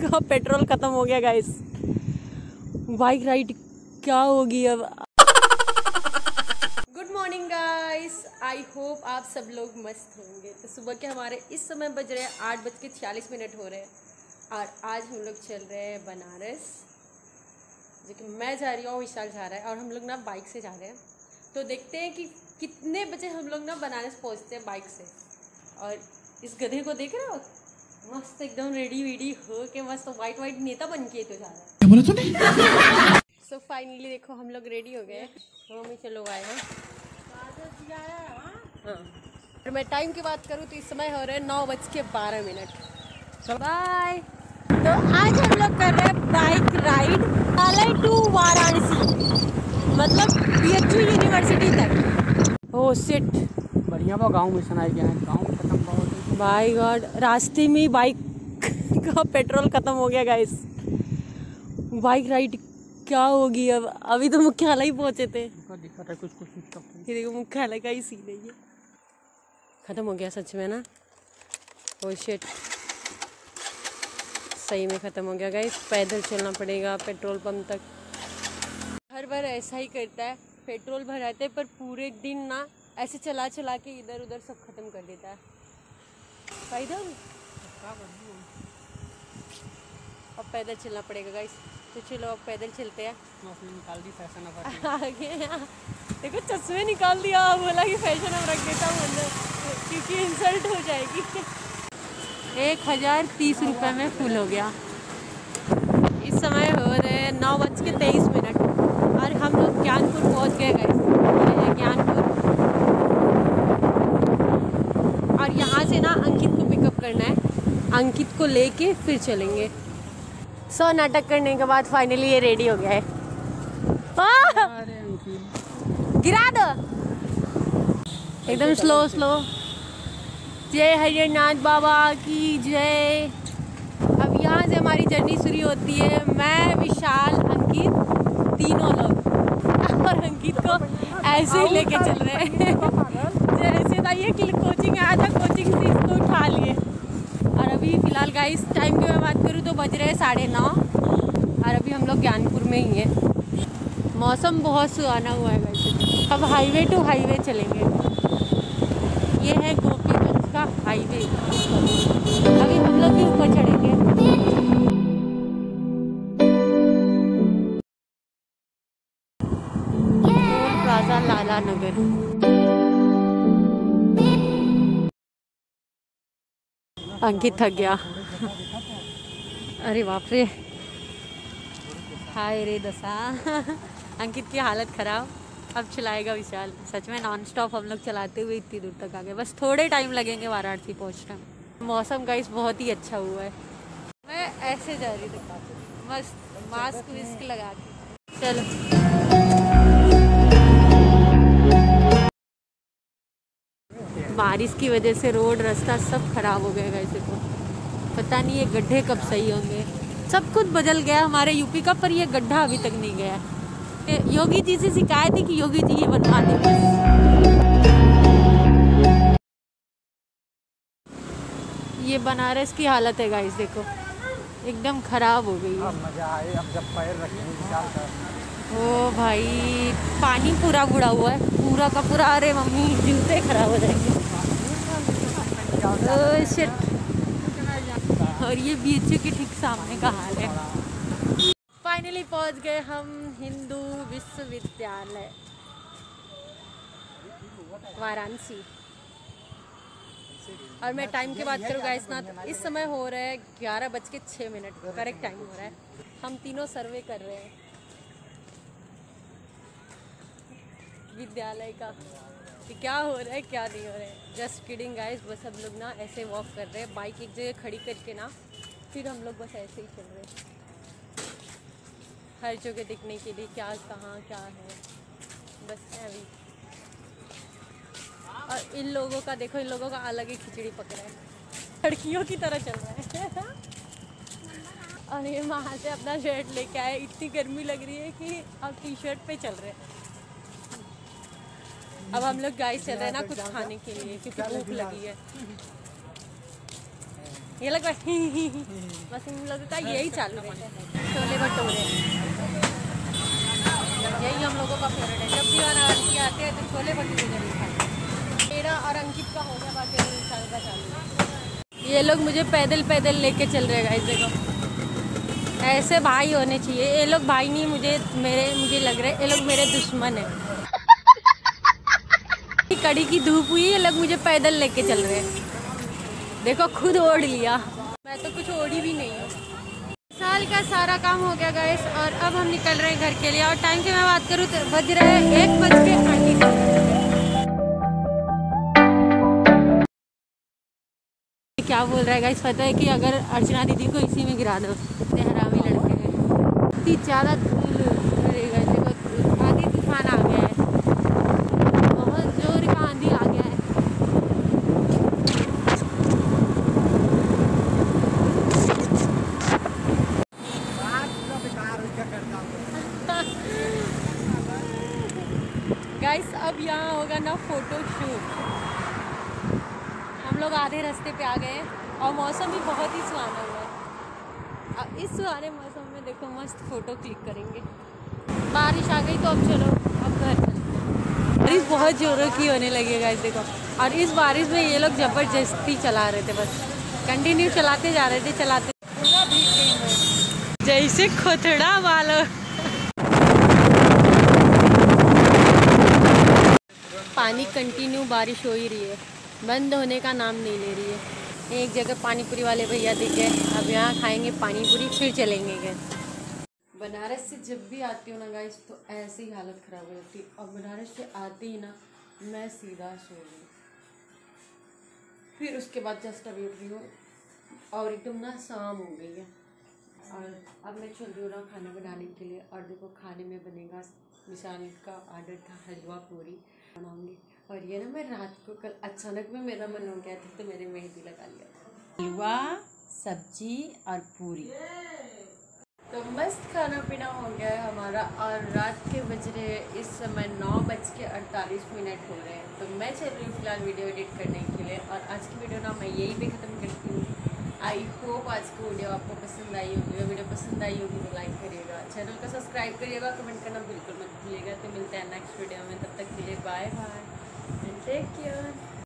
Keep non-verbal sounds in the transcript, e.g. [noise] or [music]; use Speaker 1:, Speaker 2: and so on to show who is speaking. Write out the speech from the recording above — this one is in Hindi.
Speaker 1: का पेट्रोल खत्म हो गया गाइस बाइक राइड क्या होगी अब? Good morning guys I hope आप सब लोग मस्त होंगे। तो सुबह के हमारे इस समय बज रहे हैं आठ बज के छियालीस मिनट हो रहे हैं। और आज हम लोग चल रहे हैं बनारस, जो कि मैं जा रही हूँ, विशाल जा रहा है, और हम लोग ना बाइक से जा रहे हैं। तो देखते हैं कि कितने बजे हम लोग ना बनारस पहुँचते हैं बाइक से। और इस गधे को देख रहे हो? मस्त एकदम रेडी वेडी हो के मस्त वाइट वाइट नेता बन के तो जा रहा है
Speaker 2: बोला तूने?
Speaker 1: सो फाइनली देखो हम लोग रेडी हो गए. मम्मी चलो आए हैं? हाँ. और मैं टाइम की बात करूँ तो इस समय हो रहे हैं नौ बज के बारह मिनट. बाय तो आज हम लोग कर रहे हैं bike ride Himalaya to Varanasi. मतलब बी यूनिवर्सिटी तक. ओह सिट
Speaker 2: बढ़िया बा गाँव में सुनाई गया है। गाँव खत्म।
Speaker 1: बाई गॉड रास्ते में ही बाइक का पेट्रोल खत्म हो गया गाइस बाइक राइड क्या होगी अब? अभी तो मुख्यालय ही पहुँचे थे।
Speaker 2: कुछ कुछ कुछ
Speaker 1: ये देखो मुख्यालय का ही सीन है ये। खत्म हो गया सच में ना? ओ शिट सही में ख़त्म हो गया गाइस पैदल चलना पड़ेगा पेट्रोल पंप तक। हर बार ऐसा ही करता है। पेट्रोल भराते पर पूरे दिन ना ऐसे चला चला के इधर उधर सब खत्म कर देता है। फ़ायदा अब पैदल चलना पड़ेगा गाइस तो चलो अब पैदल चलते हैं
Speaker 2: निकाल दी फ़ैशन अब
Speaker 1: आगे देखो चश्मे निकाल दिया बोला कि फ़ैशन अब रख देता हूँ अंदर क्योंकि इंसल्ट हो जाएगी एक हज़ार तीस रुपये में फुल हो गया। इस समय हो रहे हैं नौ बज के तेईस मिनट। और हम लोग ज्ञानपुर पहुँच गए गए ये है ज्ञानपुर और यहाँ से ना अंकित को पिकअप करना है। अंकित को लेके फिर चलेंगे। सौ नाटक करने के बाद फाइनली ये रेडी हो गया है! गिरा दो। एकदम स्लो स्लो जय हरिनाथ बाबा की जय। अब यहाँ से हमारी जर्नी शुरू होती है। मैं विशाल अंकित तीनों लोग। और अंकित को ऐसे ही लेके चल रहे हैं। [laughs] जैसे था ये कोचिंग आया था कोचिंग से इसको उठा लिए। फ़िलहाल गाइस टाइम की मैं बात करूँ तो बज रहे हैं साढ़े नौ और अभी हम लोग ज्ञानपुर में ही हैं। मौसम बहुत सुहाना हुआ है वैसे अब हाईवे टू हाईवे चलेंगे। ये है गोपीगंज का हाईवे अभी हम लोग भी ऊपर चढ़ेंगे। लाला नगर। अंकित थक गया। अरे बाप रे। हाय रे दसा अंकित की हालत ख़राब। अब चलाएगा विशाल। सच में नॉन स्टॉप हम लोग चलाते हुए इतनी दूर तक आ गए। बस थोड़े टाइम लगेंगे वाराणसी पहुँचने में। मौसम का इस बहुत ही अच्छा हुआ है। मैं ऐसे जा रही थी मस्त मास्क विस्क लगा के। चलो। बारिश की वजह से रोड रास्ता सब खराब हो गया ऐसे तो। पता नहीं ये गड्ढे कब सही होंगे। सब कुछ बदल गया हमारे यूपी का पर ये गड्ढा अभी तक नहीं गया योगी जी से शिकायत है कि योगी जी ये बनवा दे। बस ये बनारस की हालत है गाइस देखो। एकदम खराब हो गई है।
Speaker 2: मज़ा आए अब जब पैर रखेंगे
Speaker 1: ओ भाई पानी पूरा बुड़ा हुआ है। पूरा का पूरा अरे मम्मी जूते खराब हो जाएँगे। Shit। और ये बीच के ठीक सामने का हाल है? फाइनली पहुँच गए हम हिंदू विश्वविद्यालय। वाराणसी। और मैं टाइम की बात करूँ गाइस ना तो इस समय हो रहा है ग्यारह बज के छः मिनट। करेक्ट टाइम हो रहा है। हम तीनों सर्वे कर रहे हैं। विद्यालय का। कि क्या हो रहा है, क्या नहीं हो रहा है। जस्ट किडिंग गाइस बस हम लोग ना ऐसे वॉक कर रहे हैं। बाइक एक जगह खड़ी करके ना, फिर हम लोग बस ऐसे ही चल रहे हर जगह देखने के लिए क्या, कहाँ, क्या है। बस अभी। और इन लोगों का, देखो, इन लोगों का अलग ही खिचड़ी पक रहा है। लड़कियों की तरह चल रहा है। और ये वहाँ से अपना शर्ट लेके आए। इतनी गर्मी लग रही है कि अब टी शर्ट पे चल रहे हैं। अब हम लोग गाइस चल रहे हैं ना कुछ खाने के लिए, क्योंकि भूख लगी है। ये लोग बस बस इन लोगों का यही चालू है। छोले भटूरे। यही हम लोगों का फेवरेट है। जब भी हमारा आंटी आते हैं तो छोले भटूरे ज़रूर खाते मेरा और अंकित का हो गया बाकी और इंसान का चालू ये लोग मुझे पैदल पैदल लेके चल रहे हैं गाइस देखो। ऐसे भाई होने चाहिए। ये लोग भाई नहीं, मुझे, मेरे, मुझे लग रहे ये लोग मेरे दुश्मन है। कड़ी की धूप हुई, ये लोग मुझे पैदल लेके चल रहे देखो, खुद ओढ़ लिया। मैं तो कुछ ओढ़ी भी नहीं हूँ। साल का सारा काम हो गया गैस और अब हम निकल रहे हैं घर के लिए। और टाइम की मैं बात करूँ तो बज रहे हैं एक बज के अड़तीस क्या बोल रहा है गाइस पता है कि अगर अर्चना दीदी को इसी में गिरा दो तेहरामी लड़के हैं इतनी ज़्यादा धूल देखो, आंधी तूफ़ान आ गया है बहुत ज़ोर का आंधी आ गया है गाइस अब यहाँ होगा ना फ़ोटो शूट हम लोग आधे रास्ते पे आ गए और मौसम भी बहुत ही सुहाना हुआ है। अब इस सुहाने मौसम में देखो मस्त फ़ोटो क्लिक करेंगे। बारिश आ गई तो अब चलो, अब घर बारिश बहुत जोरों की होने लगी है देखो। और इस बारिश में ये लोग ज़बरदस्ती चला रहे थे बस। कंटिन्यू चलाते जा रहे थे, चलाते जैसे खोथड़ा वालों। पानी कंटिन्यू बारिश हो ही रही है। बंद होने का नाम नहीं ले रही है। एक जगह पानी पूरी वाले भैया दिख गए। अब यहाँ खाएँगे पानी पूरी फिर चलेंगे गए बनारस से जब भी आती हूँ ना गाइस तो ऐसी ही हालत ख़राब हो जाती है। और बनारस से आते ही ना, मैं सीधा सो गई। फिर उसके बाद जस्ट अभी उठ रही हूँ। और एकदम ना शाम हो गई है। और अब मैं चल रही हूँ ना खाना बनाने के लिए। और देखो, खाने में बनेगा विशाल का ऑर्डर था हलवा पूरी। बनाऊँगी। और ये ना मैं रात को कल अचानक में मेरा मन हो गया था तो मैंने मेहंदी लगा लिया हलवा सब्ज़ी और पूरी। तो मस्त खाना पीना हो गया है हमारा और रात के बज रहे हैं इस समय नौ बज के अड़तालीस मिनट हो रहे हैं। तो मैं चल रही हूँ फ़िलहाल वीडियो एडिट करने के लिए और आज की वीडियो ना मैं यही भी ख़त्म करती हूँ। आई आज की वीडियो आपको पसंद आई होगी, वीडियो पसंद आई होगी तो लाइक करिएगा। चैनल को सब्सक्राइब करिएगा कमेंट करना बिल्कुल मत भूलिएगा। तो मिलते हैं नेक्स्ट वीडियो में, तब तक के लिए bye bye and take care